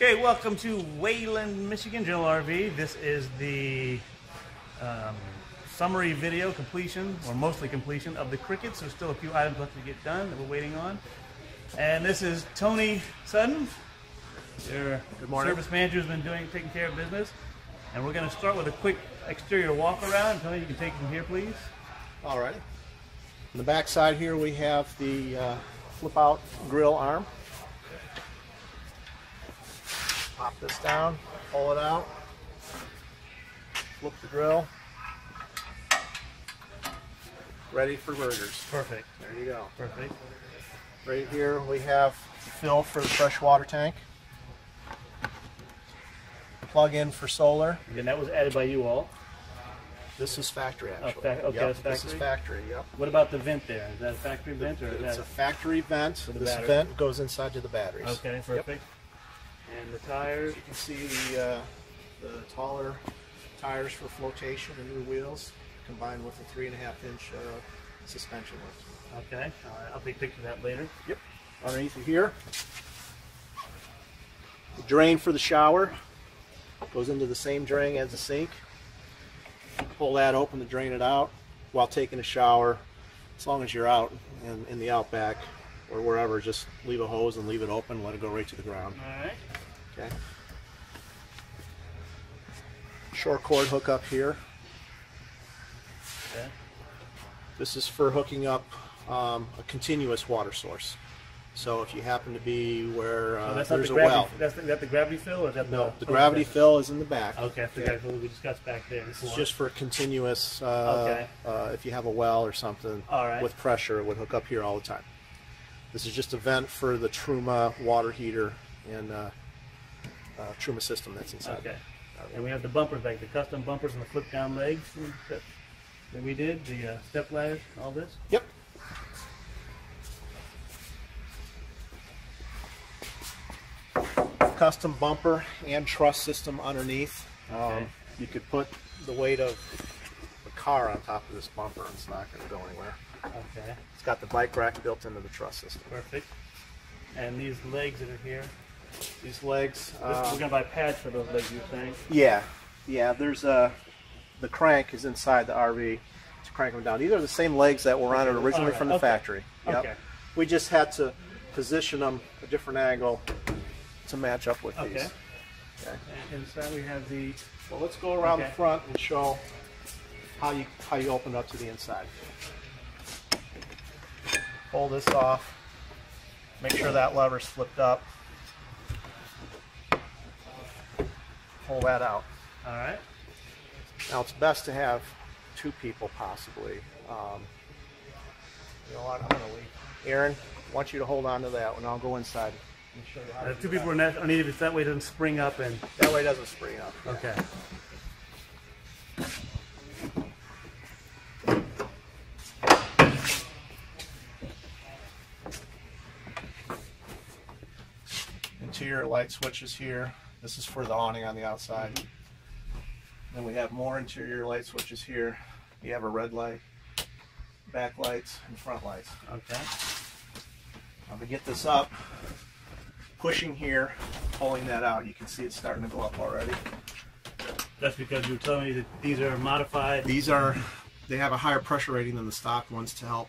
Okay, welcome to Wayland, Michigan General RV. This is the um, summary video completion, or mostly completion, of the crickets. There's still a few items left to get done that we're waiting on. And this is Tony Sutton, their Good morning. service manager, who's been doing taking care of business. And we're going to start with a quick exterior walk around. Tony, you can take it from here, please. All right. On the back side here, we have the uh, flip-out grill arm. This down, pull it out, flip the grill. Ready for burgers. Perfect. There you go. Perfect. Right here, we have fill for the fresh water tank. Plug in for solar. And that was added by you all. This is factory actually. fac- okay, Yep, that's This is factory? factory. Yep. What about the vent there? Is that a factory vent or is It's that a factory vent. the This battery. vent goes inside to the batteries. okay? Perfect. And the tires. You can see the, uh, the taller tires for flotation and new wheels combined with a three and a half inch uh, suspension lift. Okay. Right. I'll take a picture of that later. Yep. Underneath here, the drain for the shower goes into the same drain as the sink. Pull that open to drain it out while taking a shower. As long as you're out in, in the outback or wherever, just leave a hose and leave it open, let it go right to the ground. All right. Okay. Short cord hookup here. Okay. This is for hooking up um, a continuous water source. So if you happen to be where uh, So that's not there's the a gravity. well, That's the, that the gravity fill, or is that no, the oh, gravity okay. fill is in the back. Okay, that's the Okay. gravity fill we discussed back there. This is just for continuous. Uh, Okay. uh, if you have a well or something right. with pressure, it would hook up here all the time. This is just a vent for the Truma water heater and uh, Truma system that's inside. Okay. And we have the bumpers, like the custom bumpers and the flip down legs that, we did, the uh, step ladders, all this. Yep. Custom bumper and truss system underneath. Okay. Um, you could put the weight of the car on top of this bumper and it's not going to go anywhere. Okay. It's got the bike rack built into the truss system. Perfect. And these legs that are here, These legs. uh, we're gonna buy pads for those legs. you think? yeah, yeah. There's a the crank is inside the RV to crank them down. These are the same legs that were on it originally Alright, from the okay. factory. Yep. Okay. We just had to position them a different angle to match up with Okay. these. Okay. And inside we have the. Well, let's go around Okay. the front and show how you how you open up to the inside. Pull this off. Make sure that lever's flipped up. Pull that out. All right. Now it's best to have two people possibly. Um, you know what? I'm gonna leave. Aaron, I want you to hold on to that one. I'll go inside and show you how. Uh, to two people are that. not underneath it. That way it doesn't spring up and. That way it doesn't spring up. Okay. Interior light switches here. This is for the awning on the outside. Then we have more interior light switches here. You have a red light, back lights, and front lights. Okay. Now to get this up, pushing here, pulling that out, you can see it's starting to go up already. That's because you were telling me that these are modified. These are, they have a higher pressure rating than the stock ones to help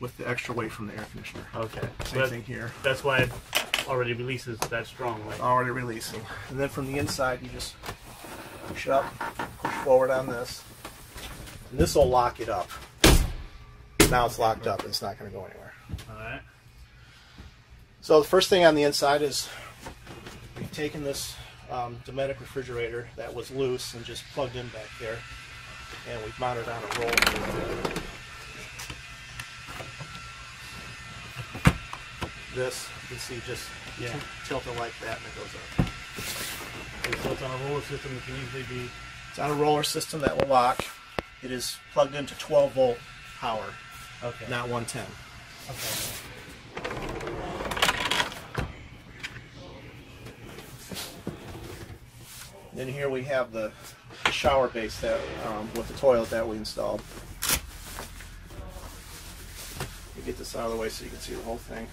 with the extra weight from the air conditioner. Okay. Same that's, thing here. that's why already releases that strong. Right? already releasing. And then from the inside, you just push up, push forward on this. And this will lock it up. Now it's locked up. It's not going to go anywhere. All right. So the first thing on the inside is we've taken this um, Dometic refrigerator that was loose and just plugged in back there, and we've mounted on a roll. This you can see just Yeah. tilt it like that and it goes up. Okay, so it's on a roller system that can easily be. It's on a roller system that will lock. It is plugged into 12 volt power, Okay. not 110. Okay. Then here we have the shower base that um, with the toilet that we installed. You get this out of the way so you can see the whole thing.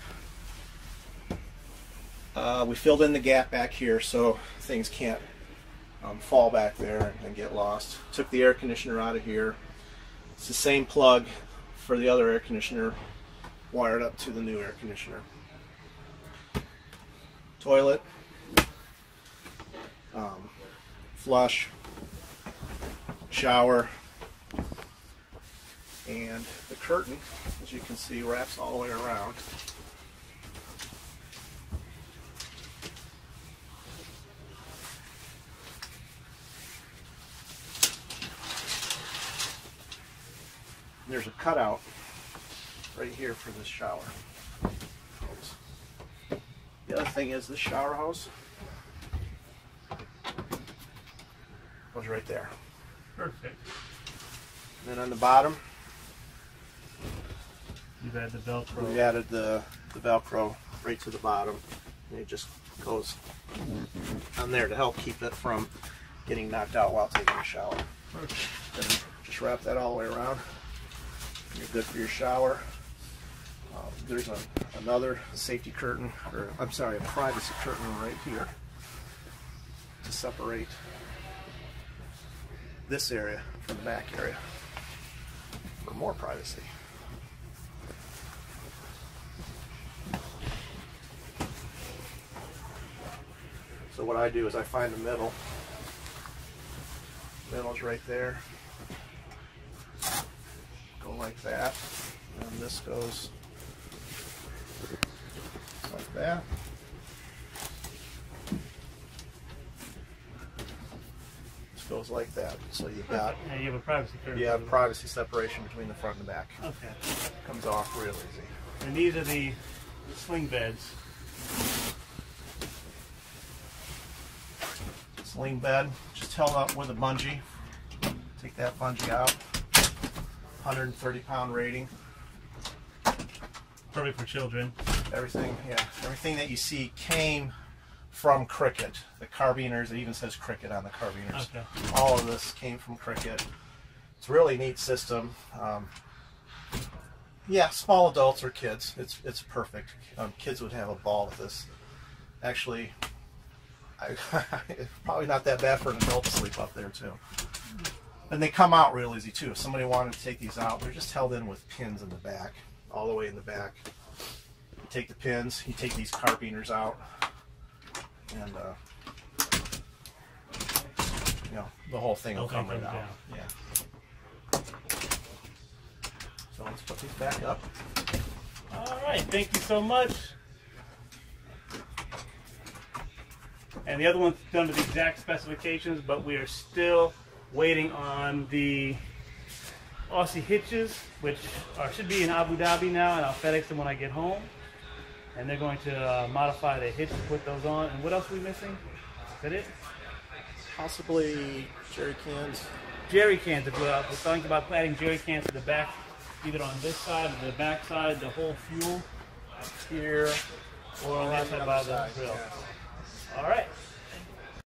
Uh, we filled in the gap back here so things can't um, fall back there and get lost. Took the air conditioner out of here. It's the same plug for the other air conditioner wired up to the new air conditioner. Toilet, um, flush, shower, and the curtain, as you can see, wraps all the way around. There's a cutout right here for this shower. Hose. The other thing is the shower hose goes right there. Perfect. And then on the bottom, You've had the Velcro. we added the, the Velcro right to the bottom. And it just goes on there to help keep it from getting knocked out while taking a shower. Perfect. Just wrap that all the way around. Good for your shower. Uh, there's a, another safety curtain, or I'm sorry, a privacy curtain right here to separate this area from the back area for more privacy. So what I do is I find the middle. Middle's right there. Like that. And this goes like that. This goes like that. So you've got Yeah, you have a privacy curtain. you have privacy separation between the front and the back. Okay. Comes off real easy. And these are the swing beds. Sling bed, just held up with a bungee. Take that bungee out. 130 pound rating. Perfect for children. Everything, yeah, everything that you see came from Cricket. The carbiners, it even says Cricket on the carbiners. Okay. All of this came from Cricket. It's a really neat system. Um, yeah, small adults or kids, it's it's perfect. Um, kids would have a ball with this. Actually, I, it's probably not that bad for an adult to sleep up there too. And they come out real easy too. If somebody wanted to take these out, they're just held in with pins in the back, all the way in the back. You take the pins, you take these carabiners out, and uh, you know the whole thing will come right comes out. Yeah. So let's put these back up. All right. Thank you so much. And the other one's done to the exact specifications, but we are still waiting on the Aussie hitches, which are, should be in Abu Dhabi now, and I'll FedEx them when I get home. And they're going to uh, modify the hitch to put those on. And what else are we missing? Is that it? Possibly jerry cans. jerry cans. If we're, we're talking about adding jerry cans to the back, either on this side or the back side, the whole fuel, Here. or on that side by the grill. All right.